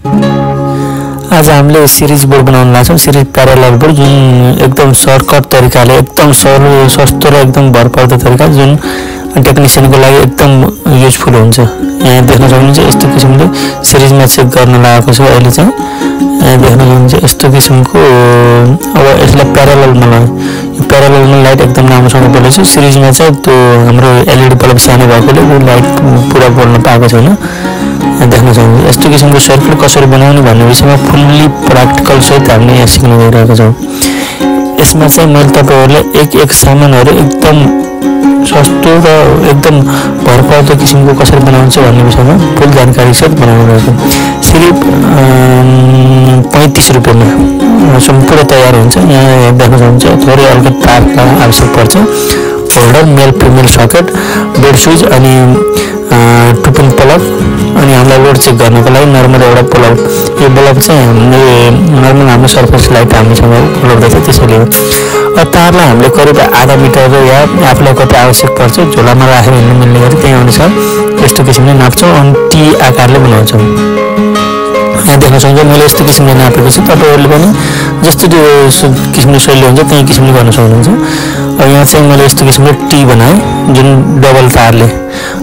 आज हामीले series board बनाउन लाग्छौँ। सिरिज प्यारालाल बोर्ड जुन एकदम सर्टकट तरिकाले एकदम सर सस्तो र एकदम भरपर्दो तरिका जुन टेक्निसियनको लागि एकदम युजफुल हुन्छ। यहाँ देख्न सक्नुहुन्छ यस्तो किसिमले सिरिजमा चेक गर्न लागेको छ अहिले चाहिँ। यहाँ देख्न सक्नुहुन्छ यस्तो किसिमको अब यसलाई प्यारालल बनायो यो प्याराललमा लाइट एकदम राम्रोसँग बलेको छ सिरिजमा चाहिँ त्यो हाम्रो एलइडी बल्ब सानो भएकोले लाइट पुरा बल्न पाएको छैन। देख्न सक्नुहुन्छ यस्तो किसिमको सर्किट कसरी बनाउने भन्ने विषयमा फुल्ली प्र्याक्टिकल सहित हामीले यहाँ सिक्न गइरहेको छौँ। यसमा चाहिँ मैले तपाईँहरूलाई एक एक सामानहरू एकदम सस्तो र एकदम भरपर्दो किसिमको कसरी बनाउँछ भन्ने विषयमा फुल जानकारी सहित बनाउनु रहेको सिरिप पैँतिस रुपियाँमा। सम्पूर्ण तयार हुन्छ। यहाँ देख्न सक्नुहुन्छ थोरै हल्का तारका आवश्यक पर्छ। Holder male female socket bed switch अनि टुपिन प्लग। अनि हामीलाई लोड चेक गर्नको लागि नर्मल एउटा प्लग यो बल्ब चाहिँ हामीले नर्मल हाम्रो सर्फेस लाइट हामीसँग उपलब्ध छ त्यसैले अब तारलाई हामीले करिब आधा मिटर या आफूलाई कति आवश्यक पर्छ झोलामा राखेर हिँड्नु मिल्ने गरी त्यही अनुसार यस्तो किसिमले नाप्छौँ अनि टी आकारले बनाउँछौँ। देख्न सक्नुहुन्छ मैले यस्तो किसिमले नापेको छु तपाईँहरूले पनि जस्तो त्यो किसिमले शैली हुन्छ त्यही किसिमले गर्न सक्नुहुन्छ। यहाँ चाहिँ मैले यस्तो किसिमले टी बनाएँ जुन डबल तारले।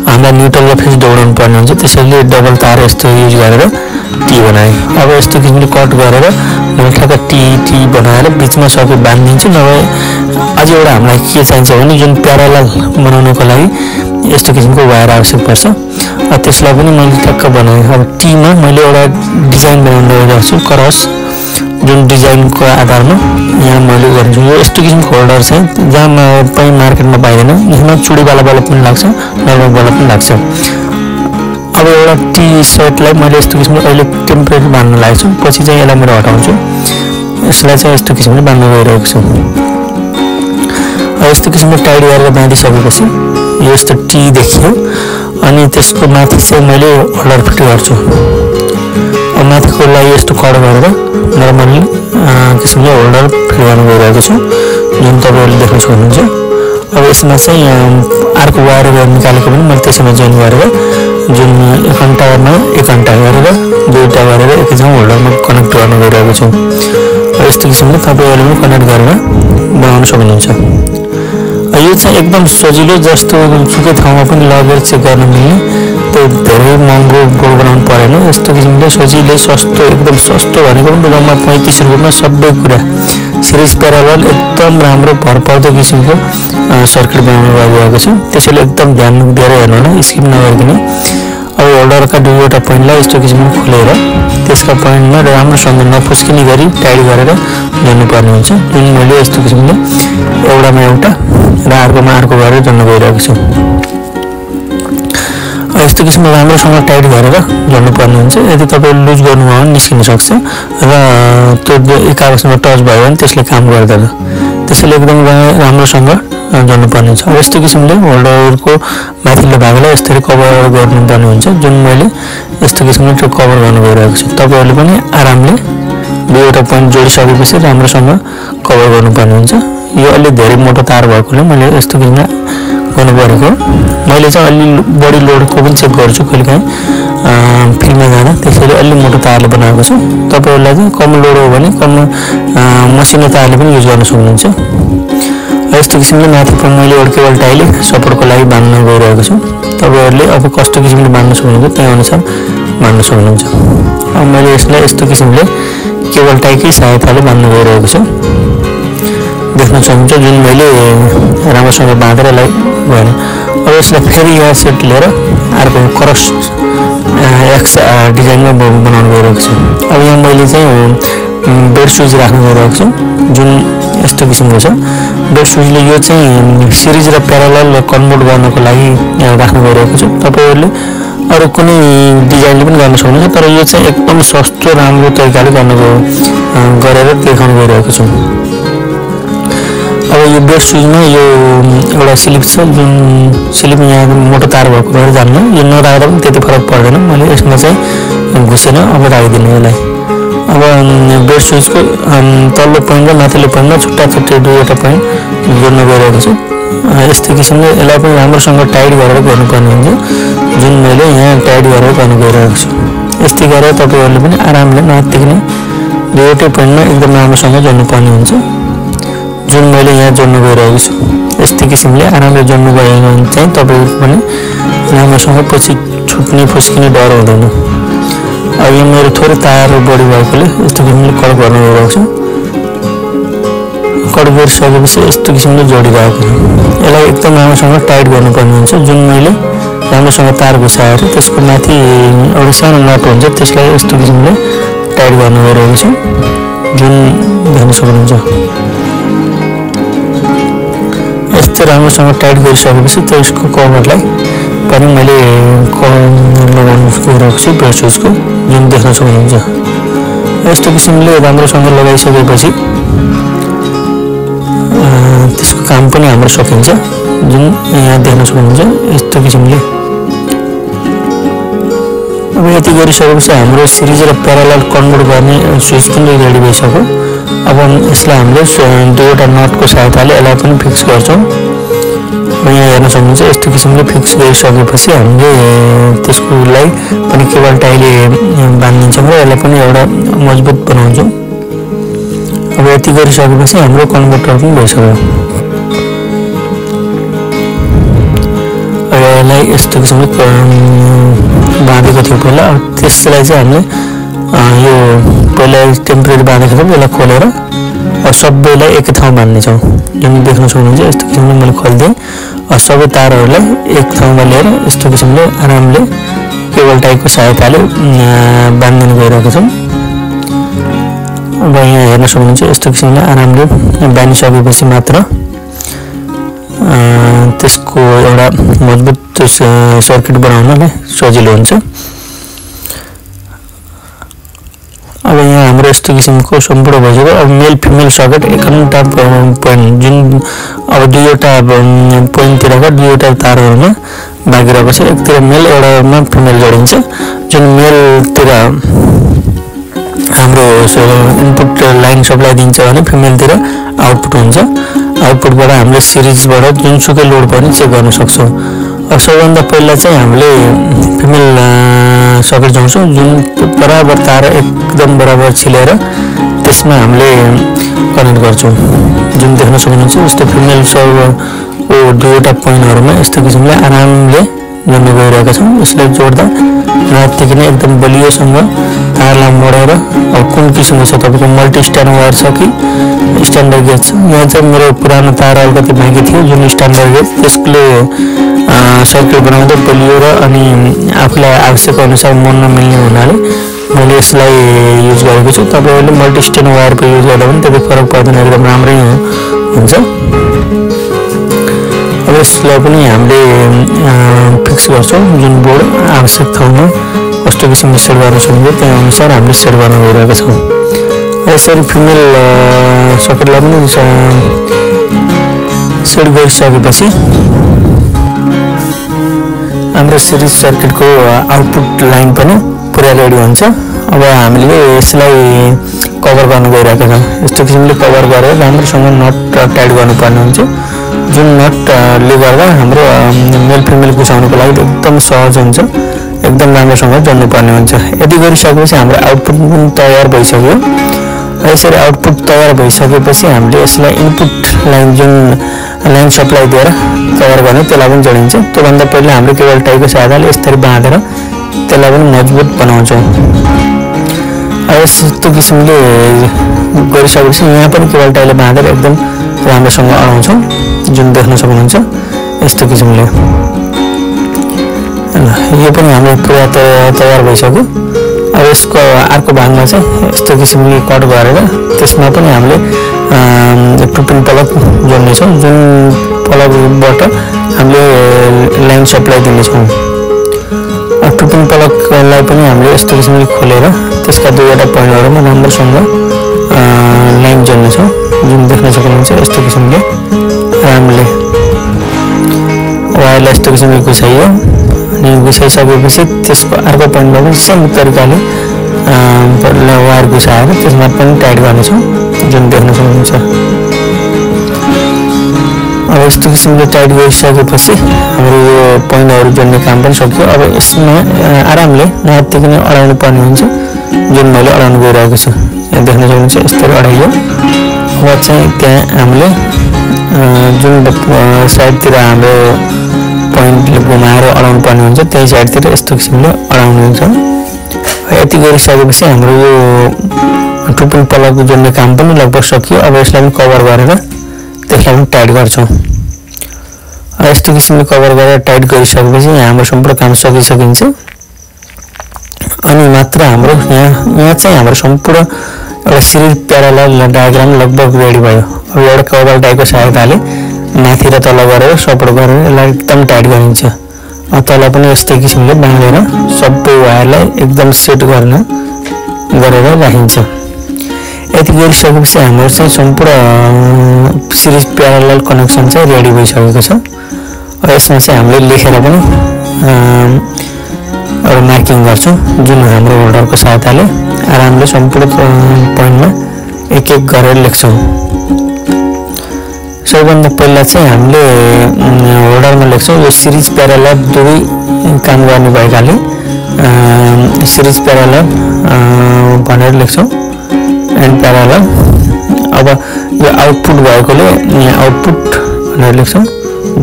हामीलाई न्युट्रल र फेरि दौडाउनु पर्ने हुन्छ। त्यसैले डबल तार यस्तो युज गरेर टी बनाएँ अब यस्तो किसिमले कट गरेर मैले टी टी बनाएर बिचमा सबै बाँधिदिन्छु नभए अझ एउटा हामीलाई के चाहिन्छ भने जुन प्यारालाल बनाउनको लागि यस्तो किसिमको वायर आवश्यक पर्छ। त्यसलाई पनि मैले ठ्याक्क बनाएँ। अब टीमा मैले एउटा डिजाइन बनाउनु गइरहेको छु क्रस। जुन डिजाइनको आधारमा यहाँ मैले गर्छु। यो यस्तो किसिमको होल्डर चाहिँ जहाँ पनि मार्केटमा पाइँदैन। यसमा चुडीवाला बल्ब पनि लाग्छ नर्मल बल्ब पनि लाग्छ। अब एउटा टी सर्टलाई मैले यस्तो किसिमको अहिले टेम्परेरी बाँध्न लागेको छु। पछि चाहिँ यसलाई मैले हटाउँछु। यसलाई चाहिँ यस्तो किसिमले बाँध्न गइरहेको छु। यस्तो किसिमले टाइट गरेर बाँधिसकेपछि यो यस्तो टी देखियो। अनि त्यसको माथि चाहिँ मैले होल्डर फिट गर्छु। अब माथिको लागि यस्तो कड गरेर नर्मल्ली किसिमले होल्डर फिट गर्न गइरहेको छु जुन तपाईँहरूले देख्न सक्नुहुन्छ। अब यसमा चाहिँ अर्को वायर निकालेको पनि मैले त्यसैमा जोइन गरेर जुन एक घन्टामा एक घन्टा गरेर दुईवटा गरेर एकैछिन होल्डरमा कनेक्ट गर्न गइरहेको छु। यस्तो किसिमले तपाईँहरूले पनि कनेक्ट गरेर बनाउन सक्नुहुन्छ। यो चाहिँ एकदम सजिलो जस्तो सुकै ठाउँमा पनि लगेर चेक गर्न मिल्ने त्यो धेरै महँगो बोर्ड बनाउनु परेन यस्तो किसिमले सजिलै सस्तो एकदम सस्तो भनेको पनि जम्मा पैँतिस रुपियाँमा सबै कुरा सिरिज प्याराबल एकदम राम्रो भरपर्दो किसिमको सर्किट बनाउनु गइरहेको छ त्यसैले एकदम ध्यान दिएर हेर्नु होला स्किप नगरिकन अब होल्डरका दुईवटा पोइन्टलाई यस्तो किसिमले खोलेर त्यसका पोइन्टमा राम्रोसँग नफुस्किने गरी टाइट गरेर जानुपर्ने हुन्छ जुन मैले यस्तो किसिमले एउटामा एउटा र अर्कोमा अर्को गरेर जोड्न गइरहेको छु यस्तो किसिमले राम्रोसँग टाइट गरेर जोड्नुपर्ने हुन्छ। यदि तपाईँले लुज गर्नुभयो भने निस्किन सक्छ र त्यो एक टच भयो भने त्यसले काम गर्दैन। त्यसैले एकदम राम्रोसँग जोड्नुपर्ने हुन्छ। यस्तो किसिमले होल्डरको माथिल्लो भागलाई यसरी कभर गर्नुपर्ने हुन्छ। जुन मैले यस्तो किसिमले त्यो कभर गर्नु गइरहेको छु। तपाईँहरूले पनि आरामले दुईवटा पोइन्ट जोडिसकेपछि राम्रोसँग कभर गर्नुपर्ने हुन्छ। यो अलिक धेरै मोटो तार भएकोले मैले यस्तो किसिमले गर्नु परेको मैले चाहिँ अलि बढी लोडको पनि चेक गर्छु कहिलेकाहीँ फिल्डमा जाँदा। त्यसैले अलि मोटो तारले बनाएको छु। तपाईँहरूलाई चाहिँ कम लोड हो भने कम मसिनो तारले पनि युज गर्न सक्नुहुन्छ। यस्तो किसिमले माथि मैले एउटा केबल टाइले सपोर्टको लागि बाँध्न गइरहेको छु। तपाईँहरूले अब कस्तो किसिमले बाँध्न सक्नुहुन्छ त्यही अनुसार बाँध्न सक्नुहुन्छ। अब मैले यसलाई यस्तो किसिमले केबल टाइकै सहायताले बाँध्न गइरहेको छु। देख्न सक्नुहुन्छ जुन मैले राम्रोसँग बाँधेर यसलाई गएन अब यसलाई फेरि यहाँ सेट लिएर अर्को क्रस एक्स डिजाइनमा बनाउनु गइरहेको छु। अब यहाँ मैले चाहिँ बेड सुइच राख्न गइरहेको छु जुन यस्तो किसिमको छ। बेड सुइचले यो चाहिँ सिरिज र प्यारालल कन्भर्ट गर्नको लागि राख्न गइरहेको छु। तपाईँहरूले अरू कुनै डिजाइनले पनि गर्न सक्नुहुन्छ तर यो चाहिँ एकदम सस्तो राम्रो तरिकाले गर्नको गरेर देखाउनु गइरहेको छु। अब यो बेड सुइचमा यो एउटा स्लिप छ जुन स्लिप यहाँ मोटो तार भएको भएर जान्न यो नराखेर पनि त्यति फरक पर्दैन मैले यसमा चाहिँ घुसेन अब राखिदिनु यसलाई अब बेड सुइचको तल्लो पोइन्ट र माथिल्लो पोइन्टमा छुट्टा छुट्टै दुईवटा पोइन्ट जोड्न गइरहेको छु यस्तो किसिमले यसलाई पनि राम्रोसँग टाइट गरेर गर्नुपर्ने हुन्छ जुन मैले यहाँ टाइट गरेर गर्नु गइरहेको छु यस्तै गरेर तपाईँहरूले पनि आरामले नत्तिक नै दुईवटै पोइन्टमा एकदम राम्रोसँग जोड्नुपर्ने हुन्छ जुन मैले यहाँ जोड्नु गइरहेको छु यस्तै किसिमले आरामले जोड्नु गयो भने चाहिँ तपाईँको पनि राम्रोसँग पछि छुट्ने फुस्किने डर हुँदैन अब यो मेरो थोरै तार बढी भएकोले यस्तो किसिमले कट गर्नु गइरहेको छु कट गरिसकेपछि यस्तो किसिमले जोडिरहेको छु यसलाई एकदम राम्रोसँग टाइट गर्नुपर्ने हुन्छ जुन मैले राम्रोसँग तार घुसाएर त्यसको माथि एउटा सानो नट हुन्छ त्यसलाई यस्तो किसिमले टाइट गर्नु गइरहेको छु जुन देख्न सक्नुहुन्छ यस्तो राम्रोसँग टाइट गरिसकेपछि त्यसको कभरलाई पनि मैले लगाउनु गइरहेको छु ब्रसको जुन देख्न सक्नुहुन्छ। यस्तो किसिमले राम्रोसँग लगाइसकेपछि त्यसको काम पनि हाम्रो सकिन्छ जुन यहाँ देख्न सक्नुहुन्छ यस्तो किसिमले। अब यति गरिसकेपछि हाम्रो सिरिज र प्यारालाल कन्भर्ट गर्ने स्विच पनि रेडी भइसक्यो। अब यसलाई हामीले दुईवटा नटको सहायताले यसलाई पनि फिक्स गर्छौँ। यहाँ हेर्न सक्नुहुन्छ। यस्तो किसिमले फिक्स गरिसकेपछि हामीले त्यसकोलाई पनि केवल टाइले बाँधिदिन्छौँ र यसलाई पनि एउटा मजबुत बनाउँछौँ। अब यति गरिसकेपछि हाम्रो कन्भर्टर पनि भइसक्यो। यसलाई यस्तो किसिमले बाँधेको थियो पहिला। त्यसलाई चाहिँ हामीले यो पहिला टेम्परेरी बाँधेको थियौँ। यसलाई खोलेर सबैलाई एकै ठाउँ बाँध्नेछौँ। जुन देख्न सक्नुहुन्छ यस्तो किसिमले मैले खोलिदिएँ। सबै तारहरूलाई एक ठाउँमा लिएर यस्तो किसिमले आरामले केबल टाइपको सहायताले बाँधिदिनु गइरहेको छौँ। अब यहाँ हेर्न सक्नुहुन्छ यस्तो किसिमले आरामले बाँधिसकेपछि मात्र त्यसको एउटा मजबुत सर्किट बनाउनलाई सजिलो हुन्छ अब यहाँ हाम्रो यस्तो किसिमको सम्पूर्ण भइसक्यो अब मेल फिमेल सकेट एकाउन्नटा पोइन्ट जुन अब दुईवटा पोइन्टतिरका दुईवटा तारहरूमा बाँकी रहेको छ एकतिर मेल एउटामा फिमेल जोडिन्छ जुन मेलतिर हाम्रो इनपुट लाइन सप्लाई दिन्छ भने फिमेलतिर आउटपुट हुन्छ आउटपुटबाट हामीले सिरिजबाट जुनसुकै लोड पनि चेक गर्न सक्छौँ सबभन्दा पहिला चाहिँ हामीले फिमेल सकेट जाउँछौँ जुन बराबर तार एकदम बराबर छिलेर त्यसमा हामीले कनेक्ट गर्छौँ। जुन देख्न सक्नुहुन्छ यस्तो फिमेल सबको दुईवटा पोइन्टहरूमा यस्तो किसिमले आरामले जोड्न गइरहेका छौँ यसलाई जोड्दा रातिकै नै एकदम बलियोसँग तारलाई मोडेर अब कुन किसिमको छ तपाईँको मल्टी स्ट्यान्ड वायर छ कि स्ट्यान्डर्ड गेज छ? यहाँ चाहिँ मेरो पुरानो तार अलिकति बाँकी थियो जुन स्ट्यान्डर्ड गेज त्यसले सर्किट बनाउँदै बलियो र अनि आफूलाई आवश्यक अनुसार मन नमिल्ने हुनाले मैले यसलाई युज गरेको छु। तपाईँहरूले मल्टी स्ट्यान्ड वायरको युज गर्दा पनि त्यति फरक पर्दैन एकदम राम्रै हुन्छ। अब यसलाई पनि हामीले फिक्स गर्छौँ। जुन बोर्ड आवश्यक ठाउँमा कस्तो किसिमले सेट गर्न सकिन्छ त्यही अनुसार हामीले सेट गर्न गइरहेका छौँ। यसरी फिमेल सकेटलाई पनि सेट गरिसकेपछि हाम्रो सिरिज सर्किटको आउटपुट लाइन पनि पुरा रेडी हुन्छ। अब हामीले यसलाई कभर गर्न गइरहेका छौँ। यस्तो किसिमले कभर गरेर राम्रोसँग नट टाइट गर्नुपर्ने हुन्छ। जुन नटले गर्दा हाम्रो मेल फिमेल घुसाउनुको लागि एकदम सहज हुन्छ। एकदम राम्रोसँग जोड्नुपर्ने हुन्छ। यति गरिसकेपछि हाम्रो आउटपुट पनि तयार भइसक्यो। यसरी आउटपुट तयार भइसकेपछि हामीले यसलाई इनपुट लाइन जुन लाइन सप्लाई दिएर तयार गर्ने त्यसलाई पनि जोडिन्छ। त्योभन्दा पहिला हाम्रो केवल टाइपको सहायताले यसरी बाँधेर त्यसलाई पनि मजबुत बनाउँछौँ। यस्तो किसिमले गरिसकेपछि यहाँ पनि केवल टाइले बाँधेर एकदम राम्रोसँग अडाउँछौँ जुन देख्न सक्नुहुन्छ यस्तो किसिमले। यो पनि हाम्रो पुरा तयार भइसक्यो। अब यसको अर्को भागमा चाहिँ यस्तो किसिमले कट गरेर त्यसमा पनि हामीले टुपिन पलक जोड्नेछौँ जुन पलकबाट हामीले लाइन सप्लाई दिनेछौँ। टुपिन पलकलाई पनि हामीले यस्तो किसिमले खोलेर त्यसका दुईवटा पोइन्टहरूमा राम्रोसँग लाइन जोड्नेछौँ जुन देख्न सक्नुहुन्छ यस्तो किसिमले राम्रले वायरलाई यस्तो किसिमले घुसाइयो। अनि घुसाइसकेपछि त्यसको अर्को पोइन्टमा पनि सेम तरिकाले वायर घुसाएर त्यसमा पनि टाइट गर्नेछौँ जुन देख्न सक्नुहुन्छ यस्तो किसिमले टाइट गरिसकेपछि हाम्रो यो पोइन्टहरू जोड्ने काम पनि सक्यो। अब यसमा आरामले नहात्तिकन अडाउनु पर्ने हुन्छ जुन मैले अडाउनु गइरहेको छु। यहाँ देख्न सक्नुहुन्छ यस्तरी अडाइयो। अब चाहिँ त्यहाँ हामीले जुन साइडतिर हाम्रो पोइन्टले घुमाएर अडाउनु पर्ने हुन्छ त्यही साइडतिर यस्तो किसिमले अडाउनु हुन्छ। यति गरिसकेपछि हाम्रो यो टुपिङ पलक जोड्ने काम पनि लगभग सकियो। अब यसलाई पनि कभर गरेर त्यसलाई पनि टाइट गर्छौँ। यस्तो किसिमले कभर गरेर टाइट गरिसकेपछि यहाँ हाम्रो सम्पूर्ण काम सकिसकिन्छ। अनि मात्र हाम्रो यहाँ यहाँ चाहिँ हाम्रो सम्पूर्ण एउटा सिरिज प्याराल डायग्राम लगभग रेडी भयो। अब एउटा कभर डाइको सहायताले माथि र तल गरेर सपोर्ट गरेर यसलाई एकदम टाइट गरिन्छ। तल पनि यस्तै किसिमले बाँधेर सबै वायरलाई एकदम सेट गर्न गरेर राखिन्छ। यति गरिसकेपछि हाम्रो चाहिँ सम्पूर्ण सिरिज प्यारल कनेक्सन चाहिँ रेडी भइसकेको छ। अब यसमा चाहिँ हामीले लेखेर पनि एउटा मार्किङ गर्छौँ जुन हाम्रो होल्डरको सहायताले आरामले सम्पूर्ण पोइन्टमा एक एक गरेर लेख्छौँ। सबैभन्दा पहिला चाहिँ हामीले होल्डरमा लेख्छौँ यो सिरिज प्यारल दुवै काम गर्ने भएकाले सिरिज प्यारल भनेर लेख्छौँ। एन्ड प्यारल अब यो आउटपुट भएकोले यहाँ आउटपुट भनेर लेख्छौँ।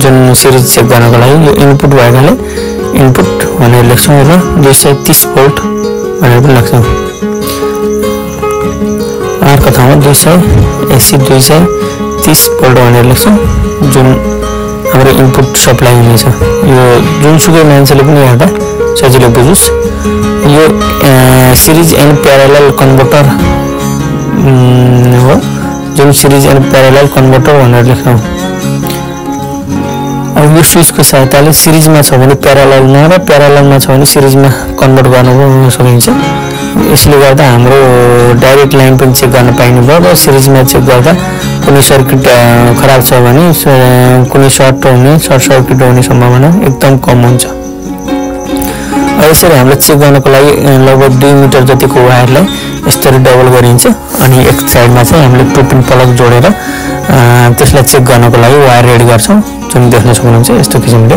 जुन सिरिज चेक गर्नको लागि यो इनपुट भएकोले इनपुट भनेर लेख्छौँ र दुई सय तिस भोल्ट भनेर पनि लेख्छौँ। अर्को ठाउँमा दुई सय एसी दुई सय तिस भोल्ट भनेर लेख्छौँ। जुन हाम्रो इनपुट सप्लाई हुनेछ। यो जुनसुकै मान्छेले पनि हेर्दा सजिलो बुझोस्। यो सिरिज एन्ड प्यारल कन्भर्टर हो जुन सिरिज एन्ड प्यारल कन्भर्टर भनेर लेख्छौँ अब यो स्विचको सहायताले सिरिजमा छ भने प्यारलमा र प्यारलमा छ भने सिरिजमा कन्भर्ट गर्न सकिन्छ यसले गर्दा हाम्रो डाइरेक्ट लाइन पनि चेक गर्न पाइने भयो र सिरिजमा चेक गर्दा कुनै सर्किट खराब छ भने कुनै सर्ट हुने सर्ट सर्किट हुने सम्भावना एकदम कम हुन्छ यसरी हामीले चेक गर्नको लागि लगभग दुई मिटर जतिको वायरलाई यसरी डबल गरिन्छ अनि एक साइडमा चाहिँ हामीले टु पिन प्लग जोडेर त्यसलाई चेक गर्नको लागि वायर रेडी गर्छौँ। जुन देख्न सक्नुहुन्छ यस्तो किसिमले।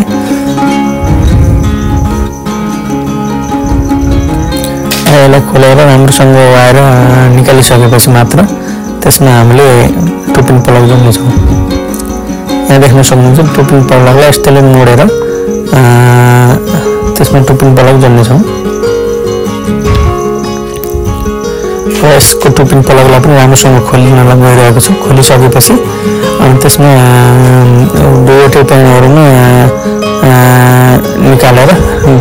यसलाई खोलेर राम्रोसँग वायर निकालिसकेपछि मात्र त्यसमा हामीले टु पिन प्लग जोड्नेछौँ। यहाँ देख्न सक्नुहुन्छ टु पिन प्लगलाई यस्तोले मोडेर त्यसमा टु पिन प्लग जोड्नेछौँ। र यसको टु पिन प्लगलाई पनि राम्रोसँग खोलिन गइरहेको छु खोलिसकेपछि अनि त्यसमा दुईवटै पेनहरूमा अ, निकालेर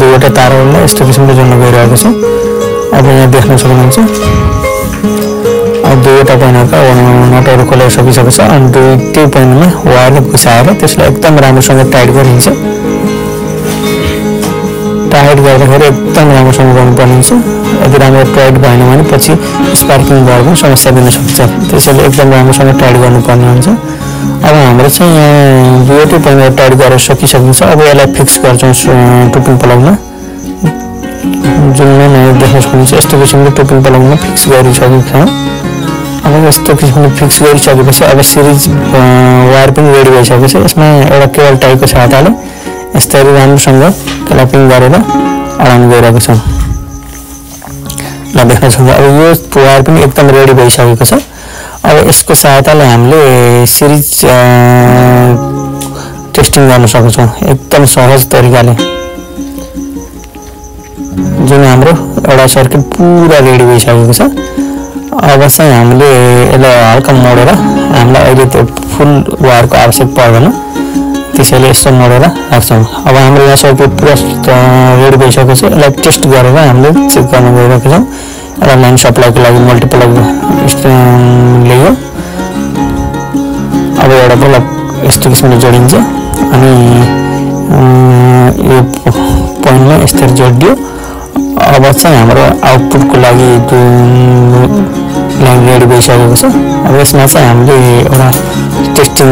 दुईवटा तारहरूलाई यस्तो किसिमले जोड्न गइरहेको छु। अब यहाँ देख्न सक्नुहुन्छ दुईवटा पेनहरूका नटहरू खोलेर सकिसकेको छ अनि दुईटै पेनमा वायरले घुसाएर त्यसलाई एकदम राम्रोसँग टाइट गरिन्छ। टाइट गर्दाखेरि एकदम राम्रोसँग गर्नुपर्ने हुन्छ। यदि राम्रो टाइट भएन भने पछि स्पार्किङ भएर पनि समस्या दिन सक्छ। त्यसैले एकदम राम्रोसँग टाइट गर्नुपर्ने हुन्छ। अब हाम्रो चाहिँ यहाँ दुईवटै पेनहरू टाइट गरेर सकिसकेको छ अब यसलाई फिक्स गर्छौँ टुपिङ प्लगमा जुन मैले देख्न सक्नुहुन्छ यस्तो किसिमले टुपिङ प्लगमा फिक्स गरिसकेको अब यस्तो किसिमले फिक्स गरिसकेपछि अब सिरिज वायर पनि रेडी भइसकेको छ यसमा एउटा केबल टाइपको सहायताले यस्तरी राम्रोसँग क्ल्यापिङ गरेर अडाउनु गइरहेको छ। ल देख्न सक्छ अब यो वायर पनि एकदम रेडी भइसकेको छ। अब यसको सहायताले हामीले सिरिज टेस्टिङ गर्न सक्छौँ। एकदम सहज तरिकाले। जुन हाम्रो एउटा सर्किट पुरा रेडी भइसकेको छ। अब चाहिँ हामीले यसलाई हल्का मोडेर हामीलाई अहिले त्यो फुल वायरको आवश्यक पर्दैन। त्यसैले यस्तो मोडेर राख्छौँ अब हाम्रो यहाँ सर्किट पुरा रेडी छ यसलाई टेस्ट गरेर हामीले चेक गर्न गइरहेको छौँ। एउटा लाइन सप्लाईको लागि मल्टिप्लग यस्तो ल्यायो अब एउटा बल्ब यस्तो किसिमले जोडिन्छ। अनि यो पोइन्टमा यस्तरी जोडिदियो। अब चाहिँ हाम्रो आउटपुटको लागि जुन लाइन रेडी भइसकेको छ अब यसमा चाहिँ हामीले एउटा टेस्टिङ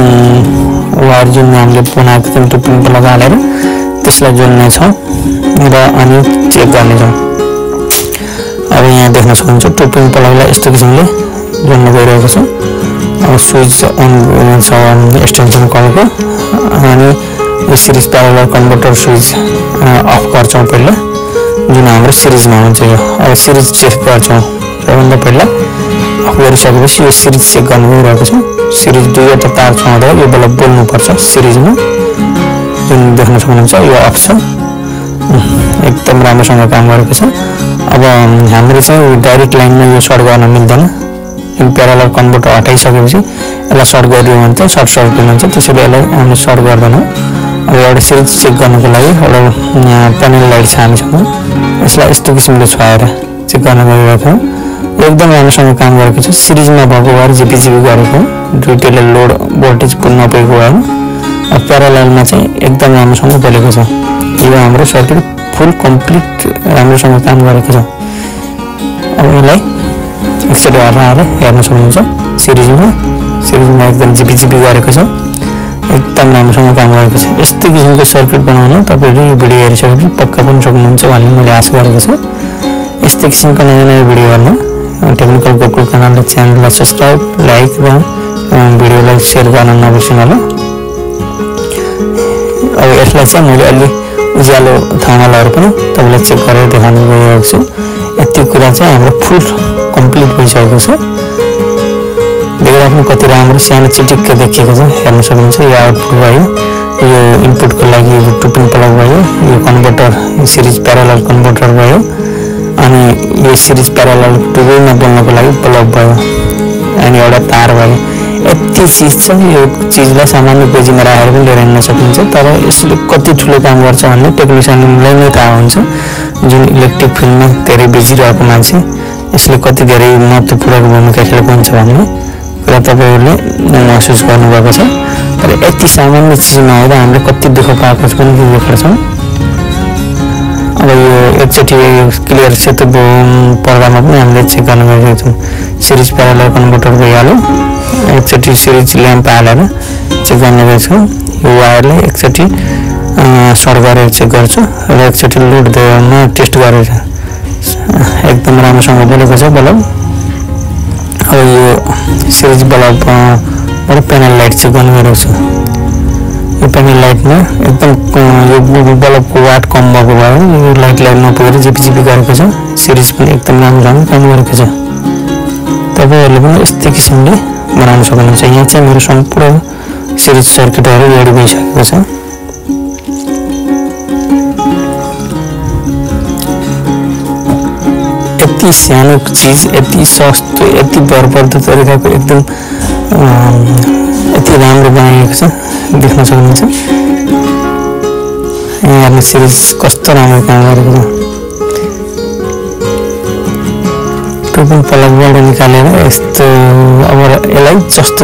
वायर जुन हामीले बनाएको थियौँ त्यो पिनको लगाएर त्यसलाई जोड्नेछौँ र अनि चेक गर्नेछौँ अब यहाँ देख्न सक्नुहुन्छ टु पिन यस्तो किसिमले जोड्न गइरहेको छ अब स्विच अन छ एक्सटेन्सन कलको अनि यो series parallel converter switch off गर्छौँ पहिला जुन हाम्रो सिरिजमा हुन्छ यो अब सिरिज चेक गर्छौँ सबभन्दा पहिला अफ गरिसकेपछि यो सिरिज चेक गर्नु गइरहेको छ सिरिज दुईवटा तार छुँदा यो बेला बोल्नुपर्छ सिरिजमा जुन देख्न सक्नुहुन्छ यो अफ छ एकदम राम्रोसँग काम गरेको छ अब हामीले चाहिँ डाइरेक्ट लाइनमा यो सर्ट गर्न मिल्दैन जुन प्यारालल कन्भर्टर हटाइसकेपछि यसलाई सर्ट गरिदियो भने चाहिँ सर्ट सर्किट हुन्छ त्यसैले यसलाई हामीले सर्ट गर्दैनौँ अब एउटा सिरिज चेक गर्नको लागि एउटा प्यानल लाइट छ हामीसँग यसलाई यस्तो किसिमले छुवाएर चेक गर्न गइरहेको छौँ एकदम राम्रोसँग काम गरेको छ। सिरिजमा भएको भएर झिपिझिपी गरेको। दुइटैले लोड भोल्टेज पुग्न नपुगेको भएर अब प्याराललमा चाहिँ एकदम राम्रोसँग बोलेको छ। यो हाम्रो सर्किट फुल कम्प्लिट राम्रोसँग काम गरेको छ। अब यसलाई एकचोटि हराएर हेर्न सक्नुहुन्छ। सिरिजमा सिरिजमा एकदम झिपिझिपी गरेको छ। एकदम राम्रोसँग काम गरेको छ। यस्तै किसिमको सर्किट बनाउन तपाईँहरूले यो भिडियो हेरिसकेपछि पक्का पनि सक्नुहुन्छ भन्ने मैले आशा गरेको छु। यस्तै किसिमको नयाँ नयाँ भिडियो हेर्न। टेक्निकल गोकुल च्यानललाई च्यानललाई सब्सक्राइब लाइक र भिडियोलाई सेयर गर्न नबिर्सिनु होला अब यसलाई चाहिँ मैले अलि उज्यालो ठाउँमा पनि तपाईँलाई चेक गरेर देखाउनु गइरहेको छु यति कुरा चाहिँ हाम्रो फुल कम्प्लिट भइसकेको छ देख्दा पनि कति राम्रो सानो चिटिक्क देखिएको छ हेर्न सक्नुहुन्छ यो आउटपुट भयो यो इनपुटको लागि यो टु पिन प्लग भयो यो कन्भर्टर सिरिज प्यारालल कन्भर्टर भयो अनि यो सिरिज प्यारालल टुबैमा बोल्नको लागि प्लग भयो। अनि एउटा तार भयो। यति चिज छ यो चिजलाई सामान्य पेजीमा राखेर पनि लिएर हिँड्न सकिन्छ तर यसले कति ठुलो काम गर्छ भन्ने टेक्निसियनलाई नै थाहा हुन्छ। जुन इलेक्ट्रिक फिल्डमा धेरै बेचिरहेको मान्छे यसले कति धेरै महत्त्वपूर्ण भूमिका खेलेको हुन्छ भन्ने कुरा तपाईँहरूले महसुस गर्नुभएको छ। तर यति सामान्य चिज नहुँदा हामीले कति दुःख पाएको पनि देखेका छौँ अब यो एकचोटि क्लियर सेतो पर्दामा पनि हामीले चेक गर्न गइरहेको छौँ सिरिज प्यारालर कन्भर्टर गइहाल्यो। एकचोटि सिरिज ल्याम्प हालेर चेक गर्ने गर्छौँ यो वायरलाई एकचोटि सर्ट गरेर चेक गर्छु र एकचोटि लोड दिएमा टेस्ट गरेर एकदम राम्रोसँग बोलेको छ बल्ब। अब यो सिरिज बल्बबाट प्यानल लाइट चेक गर्ने गरेको छु। यो प्यानल लाइटमा एकदम यो बल्बको वाट कम भएको भएर यो लाइटलाई नपुगेर झिपिझिपी गरेको छ सिरिज पनि एकदम राम्रोसँग काम गरेको छ तपाईँहरूले पनि यस्तै किसिमले बनाउन सक्नुहुन्छ यहाँ चाहिँ मेरो सम्पूर्ण सिरिज सर्किटहरू रेडी भइसकेको छ यति सानो चिज यति सस्तो यति भरपर्दो तरिकाको एकदम यति राम्रो बनाइएको छ देख्न सक्नुहुन्छ यहाँहरूले सिरिज कस्तो राम्रो काम गरेको छ टोपन प्लगबाट निकालेर यस्तो अब यसलाई जस्तो